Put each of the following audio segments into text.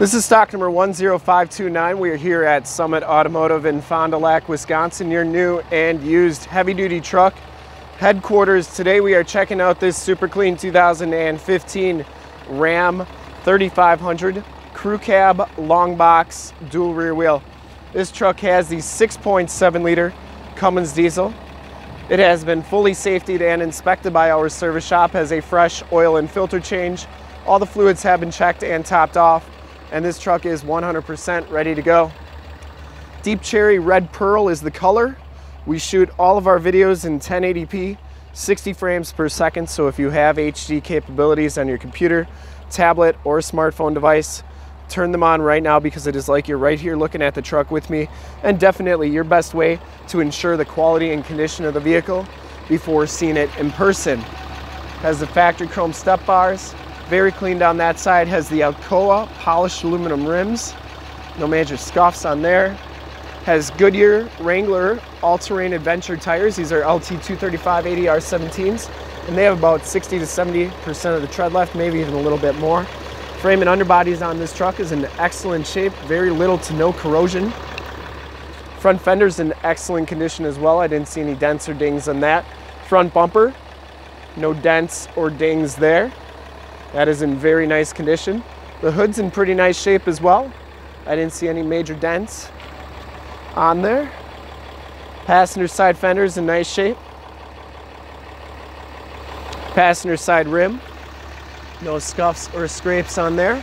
This is stock number 10529. We are here at Summit Automotive in Fond du Lac, Wisconsin, your new and used heavy duty truck headquarters. Today we are checking out this super clean 2015 Ram 3500 crew cab long box dual rear wheel. This truck has the 6.7 liter Cummins diesel. It has been fully safetied and inspected by our service shop, has a fresh oil and filter change. All the fluids have been checked and topped off and this truck is 100% ready to go. Deep Cherry Red Pearl is the color. We shoot all of our videos in 1080p, 60 frames per second, so if you have HD capabilities on your computer, tablet, or smartphone device, turn them on right now because it is like you're right here looking at the truck with me, and definitely your best way to ensure the quality and condition of the vehicle before seeing it in person. Has the factory chrome step bars, very clean down that side. Has the Alcoa polished aluminum rims. No major scuffs on there. Has Goodyear Wrangler all-terrain adventure tires. These are LT 235 ADR 17s. And they have about 60 to 70% of the tread left, maybe even a little bit more. Frame and underbodies on this truck is in excellent shape. Very little to no corrosion. Front fender's in excellent condition as well. I didn't see any dents or dings on that. Front bumper, no dents or dings there. That is in very nice condition. The hood's in pretty nice shape as well. I didn't see any major dents on there. Passenger side fender's in nice shape. Passenger side rim, no scuffs or scrapes on there.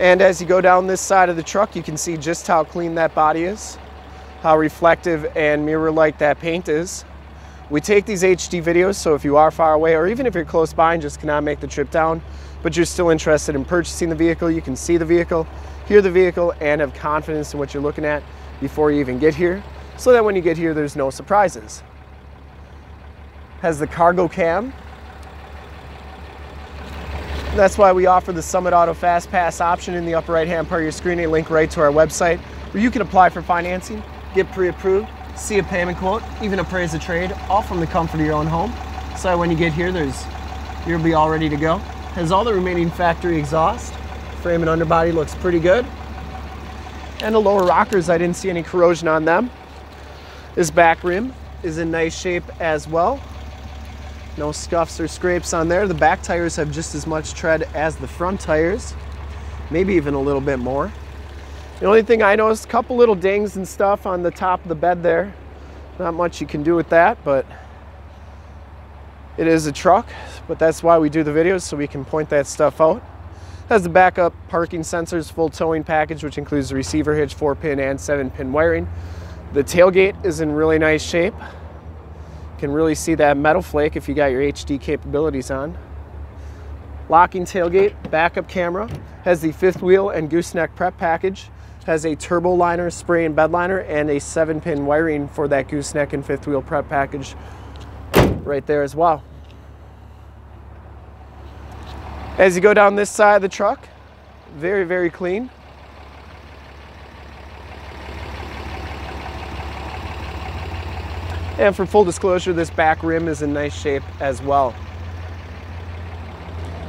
And as you go down this side of the truck, you can see just how clean that body is, how reflective and mirror-like that paint is. We take these HD videos, so if you are far away or even if you're close by and just cannot make the trip down, but you're still interested in purchasing the vehicle, you can see the vehicle, hear the vehicle, and have confidence in what you're looking at before you even get here, so that when you get here, there's no surprises. Has the cargo cam. That's why we offer the Summit Auto Fast Pass option in the upper right hand part of your screen, a link right to our website where you can apply for financing, get pre-approved, see a payment quote, even appraise a trade, all from the comfort of your own home. So when you get here, there's you'll be all ready to go. Has all the remaining factory exhaust. Frame and underbody looks pretty good. And the lower rockers, I didn't see any corrosion on them. This back rim is in nice shape as well. No scuffs or scrapes on there. The back tires have just as much tread as the front tires, maybe even a little bit more. The only thing I noticed, a couple little dings and stuff on the top of the bed there. Not much you can do with that, but it is a truck, but that's why we do the videos, so we can point that stuff out. Has the backup parking sensors, full towing package, which includes the receiver hitch, 4-pin and 7-pin wiring. The tailgate is in really nice shape. You can really see that metal flake if you got your HD capabilities on. Locking tailgate, backup camera, has the fifth wheel and gooseneck prep package has a turbo liner, spray and bed liner, and a seven pin wiring for that gooseneck and fifth wheel prep package right there as well. As you go down this side of the truck, very, very clean. And for full disclosure, this back rim is in nice shape as well.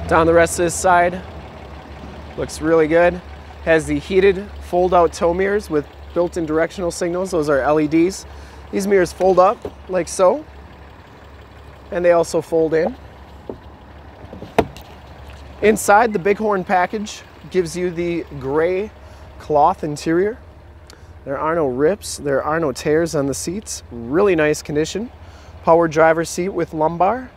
Down the rest of this side, looks really good. Has the heated fold-out tow mirrors with built-in directional signals. Those are LEDs. These mirrors fold up like so, and they also fold in. Inside, the Bighorn package gives you the gray cloth interior. There are no rips, there are no tears on the seats. Really nice condition. Power driver seat with lumbar,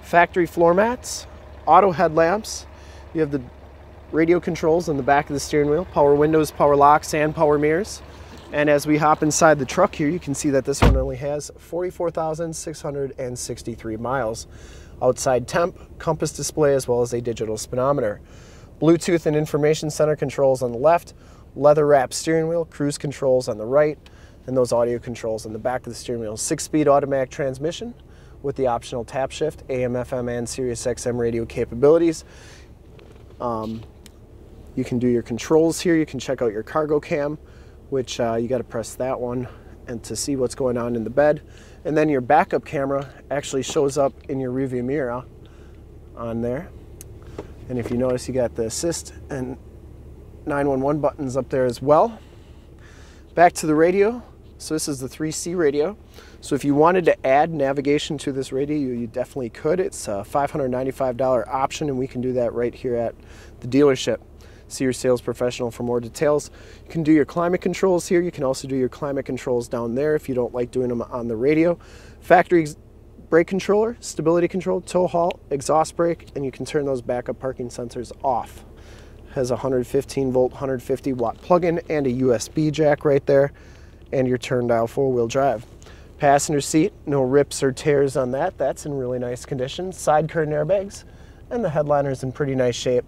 factory floor mats, auto headlamps. You have the radio controls on the back of the steering wheel, power windows, power locks, and power mirrors. And as we hop inside the truck here, you can see that this one only has 44,663 miles. Outside temp, compass display, as well as a digital speedometer. Bluetooth and information center controls on the left, leather wrapped steering wheel, cruise controls on the right, and those audio controls on the back of the steering wheel. Six speed automatic transmission with the optional tap shift, AM, FM, and Sirius XM radio capabilities. Um, you can do your controls here. You can check out your cargo cam, which uh, you got to press that one and to see what's going on in the bed. And then your backup camera actually shows up in your rearview mirror on there. And if you notice, you got the assist and 911 buttons up there as well. Back to the radio. So this is the 3C radio. So if you wanted to add navigation to this radio, you, definitely could. It's a $595 option and we can do that right here at the dealership. See your sales professional for more details. You can do your climate controls here. You can also do your climate controls down there if you don't like doing them on the radio. Factory brake controller, stability control, tow haul, exhaust brake, and you can turn those backup parking sensors off. Has a 115 volt, 150 watt plug-in and a USB jack right there, and your turn dial four-wheel drive. Passenger seat, no rips or tears on that. That's in really nice condition. Side curtain airbags, and the headliner's in pretty nice shape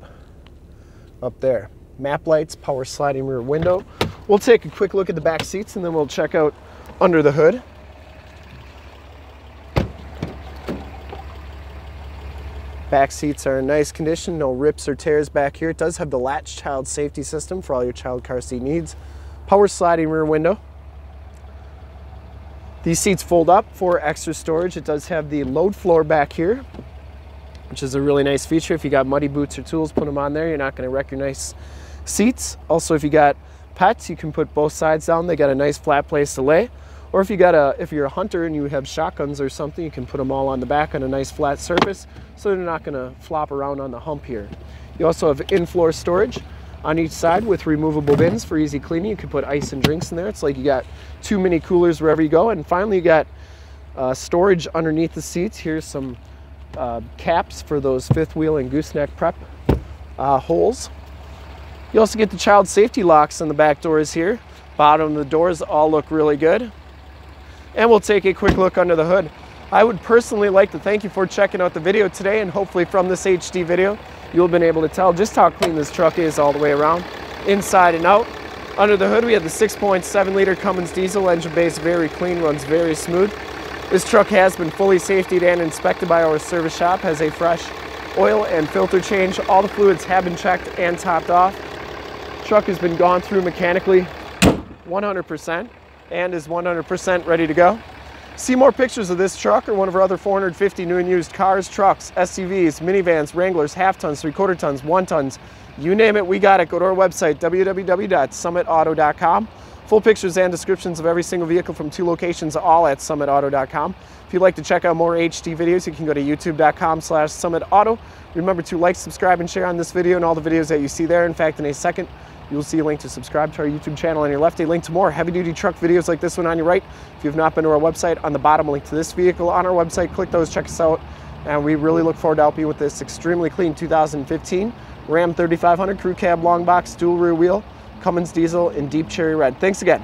up there. Map lights, power sliding rear window. We'll take a quick look at the back seats and then we'll check out under the hood. Back seats are in nice condition, no rips or tears back here. It does have the latch child safety system for all your child car seat needs. Power sliding rear window. These seats fold up for extra storage. It does have the load floor back here, which is a really nice feature. If you got muddy boots or tools, put them on there. You're not going to wreck your nice seats. Also, if you got pets, you can put both sides down. They got a nice flat place to lay. Or if you got a, if you're a hunter and you have shotguns or something, you can put them all on the back on a nice flat surface, so they're not going to flop around on the hump here. You also have in-floor storage on each side with removable bins for easy cleaning. You can put ice and drinks in there. It's like you got two mini coolers wherever you go. And finally, you got uh, storage underneath the seats. Here's some uh, caps for those fifth wheel and gooseneck prep uh, holes. You also get the child safety locks on the back doors here. Bottom of the doors all look really good. And we'll take a quick look under the hood. I would personally like to thank you for checking out the video today and hopefully from this HD video, you'll been able to tell just how clean this truck is all the way around, inside and out. Under the hood, we have the 6.7 liter Cummins diesel engine base, very clean, runs very smooth. This truck has been fully safetied and inspected by our service shop, has a fresh oil and filter change. All the fluids have been checked and topped off. Truck has been gone through mechanically 100% and is 100% ready to go. See more pictures of this truck or one of our other 450 new and used cars, trucks, SUVs, minivans, Wranglers, half tons, three quarter tons, one tons, you name it, we got it. Go to our website, www.summitauto.com. Full pictures and descriptions of every single vehicle from two locations, all at summitauto.com. If you'd like to check out more HD videos, you can go to youtube.com slash summitauto. Remember to like, subscribe, and share on this video and all the videos that you see there. In fact, in a second, you'll see a link to subscribe to our YouTube channel on your left, a link to more heavy-duty truck videos like this one on your right. If you've not been to our website, on the bottom, a link to this vehicle on our website. Click those, check us out, and we really look forward to helping you with this extremely clean 2015 Ram 3500 Crew Cab Long Box Dual Rear Wheel Cummins diesel in deep cherry red. Thanks again.